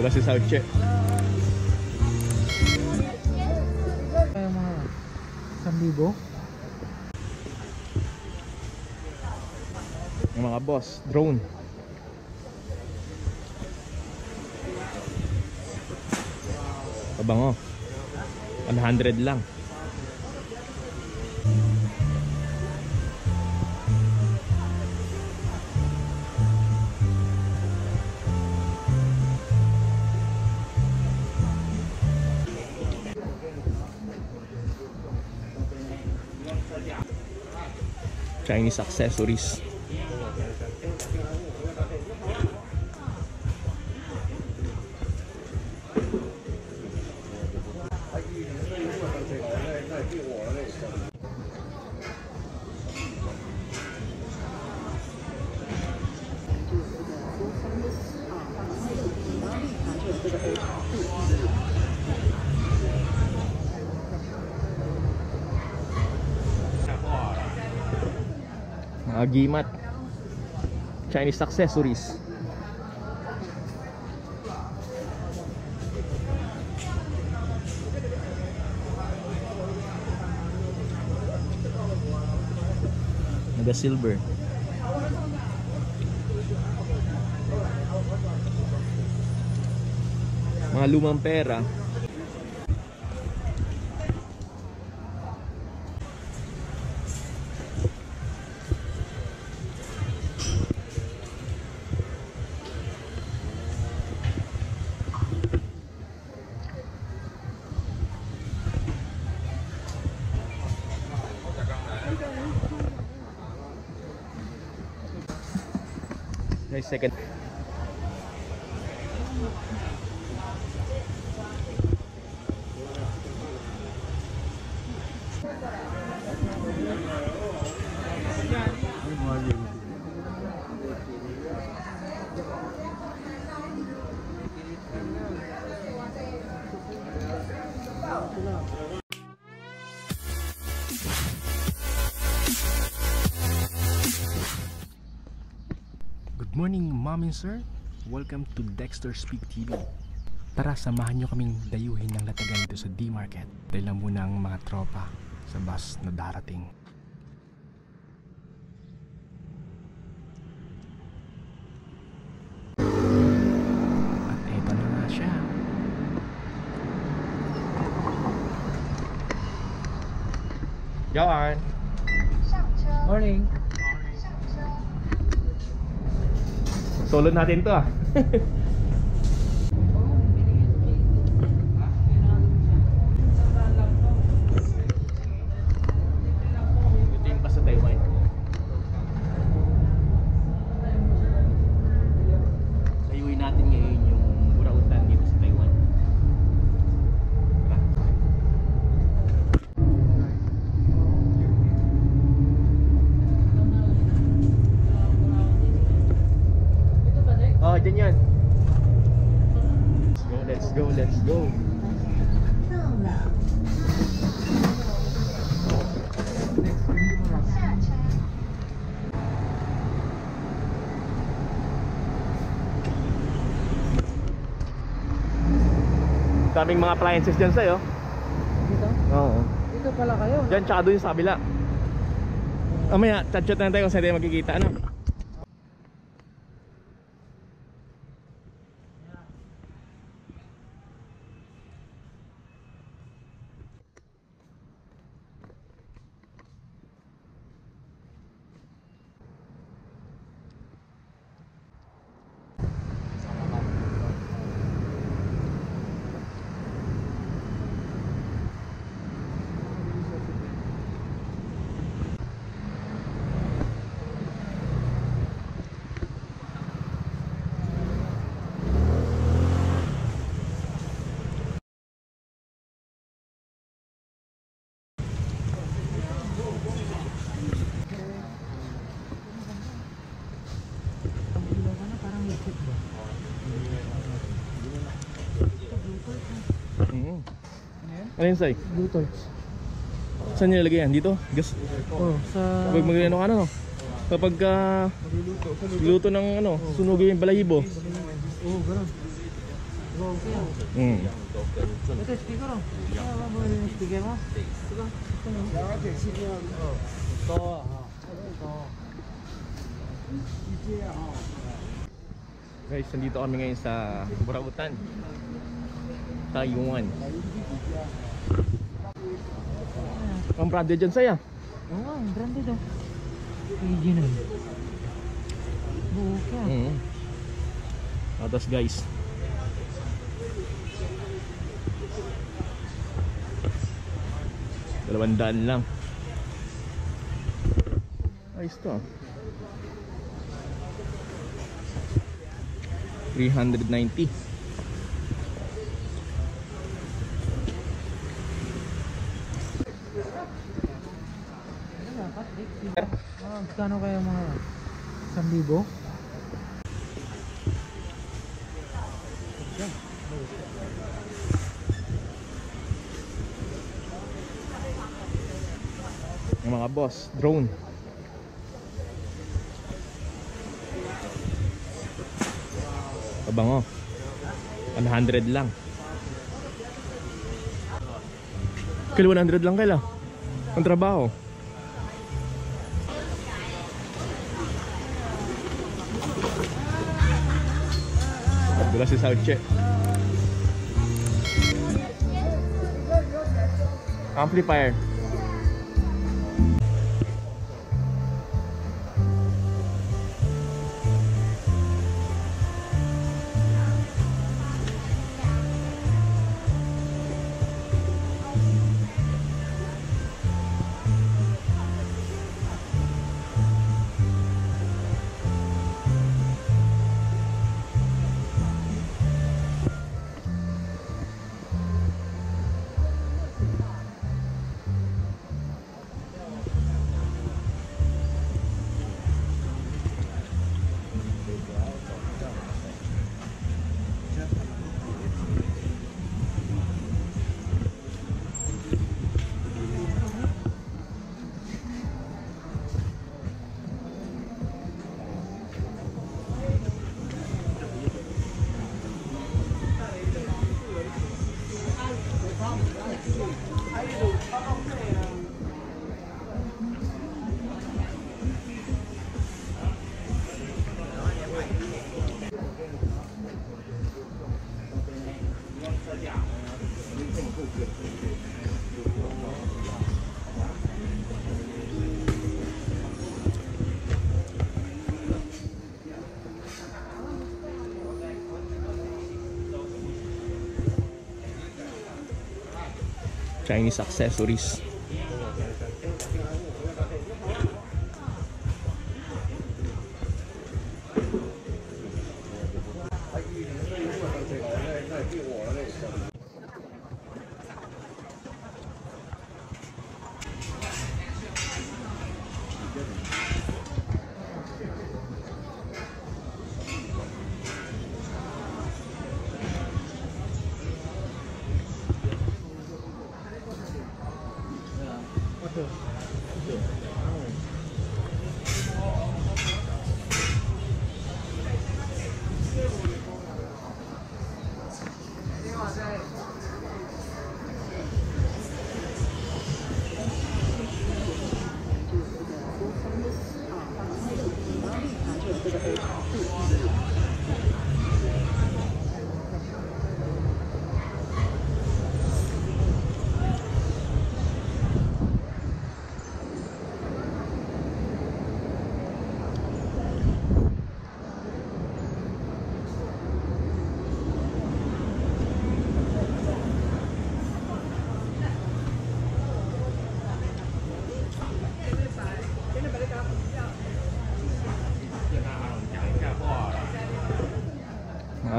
Dula si mga 1,000. Yung mga boss, drone. Pabango. 100 lang. Chinese accessories. Mga gimat. Chinese accessories. Naga silver. Mga lumang pera. Second. Morning, mom and sir. Welcome to Dexter Speak TV. Tara, samahan nyo kaming dayuhin ng latagan dito sa D-Market. Dahil lang muna ang mga tropa sa bus na darating. At eto na nga siya. Gaan! Morning. Tulad. Daming mga appliances dyan sa'yo. Dito? Oo. Dito pala kayo. Dyan, tsaka doon sa kabila. Mamaya, chat-chat na tayo kung saan tayo magkikita. Ano? Ano yun, Sai? Blue torch. Saan nilagay yan? Dito? Gas? Oh, sa... Kapag mag ano ka ano? Kapag ka luto ng ano, sunugin yung balahibo. Oo, oh. Mm. Speaker oh. Ah. Ito. Guys, nandito kami ngayon sa Burautan. Taiwan. Ang branded dyan saya. Oo nga, ang branded oh. Original. Buka. Mm. Tapos guys. Dalawang daan lang. Ayos to. ah. 390. Ah, kano kaya mga 1,000? Yung mga boss, drone. Pabango. 100 lang. Kaya 100 lang kaila. Ang trabaho. gracias al chef. Amplifier. Chinese accessories.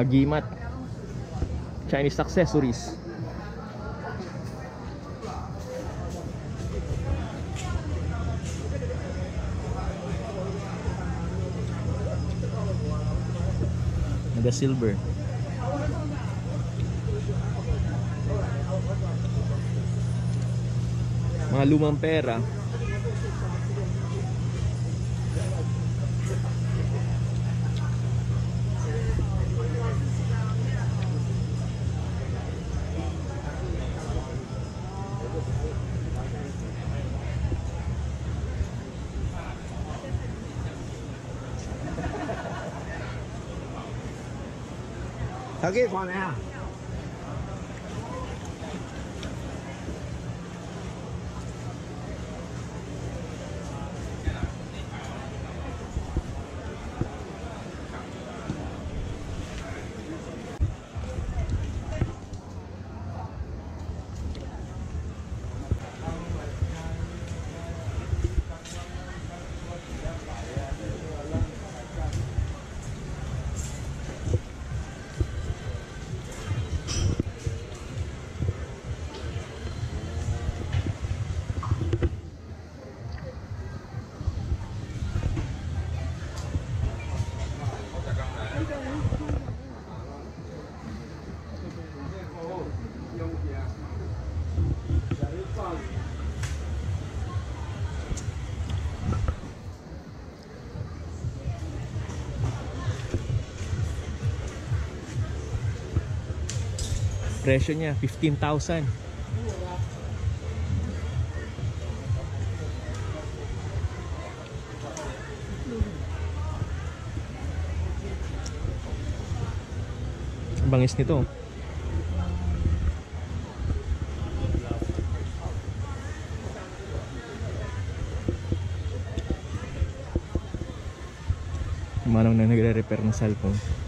Mga gimat. Chinese accessories. Naga silver. Mga lumang pera. Thôi, 嚟啊 Presyo niya, 15,000. Ang Bangis nito. Manong na nagre-repair ng cellphone.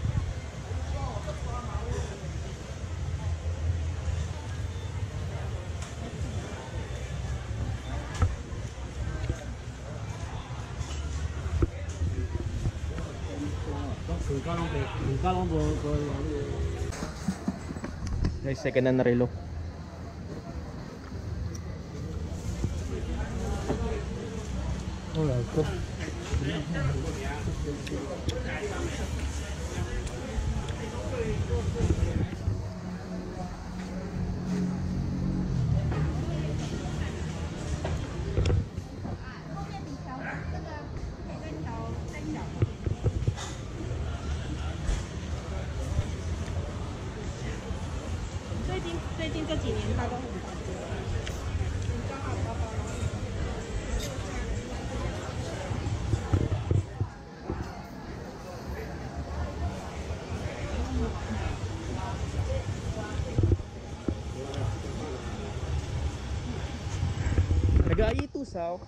Guys, second hand na relo. Hola, ko. Dạ. 近最近这几年它都很少见。刚好包包Nag-aito sao?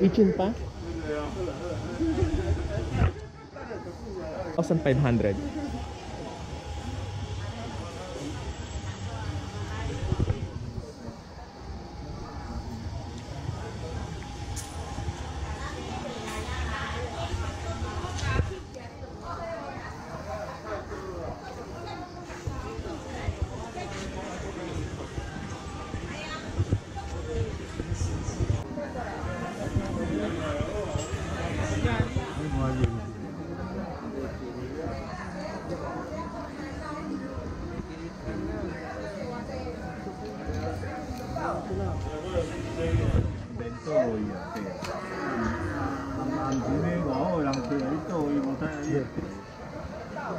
Ichin pa? 1,500.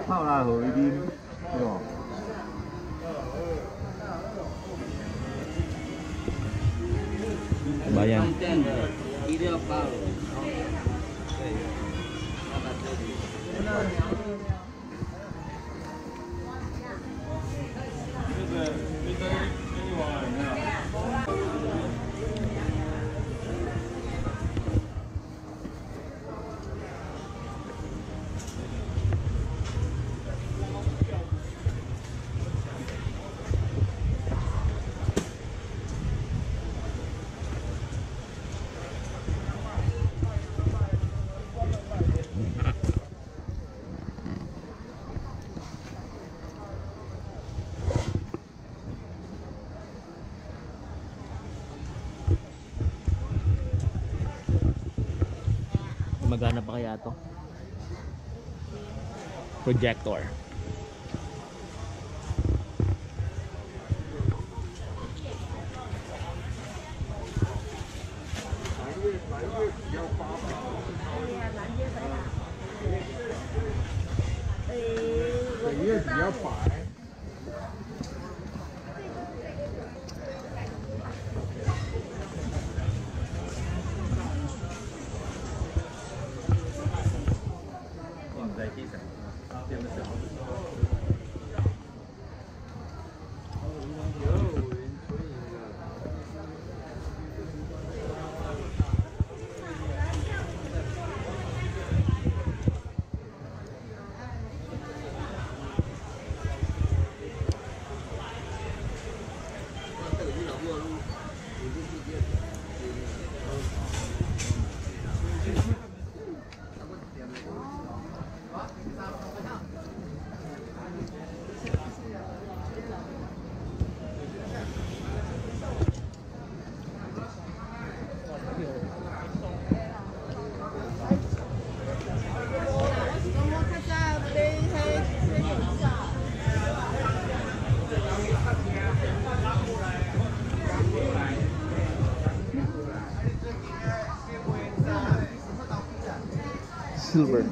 好啦，后 la! Magana pa kaya to? Projector. Yeah, 比较白。Muna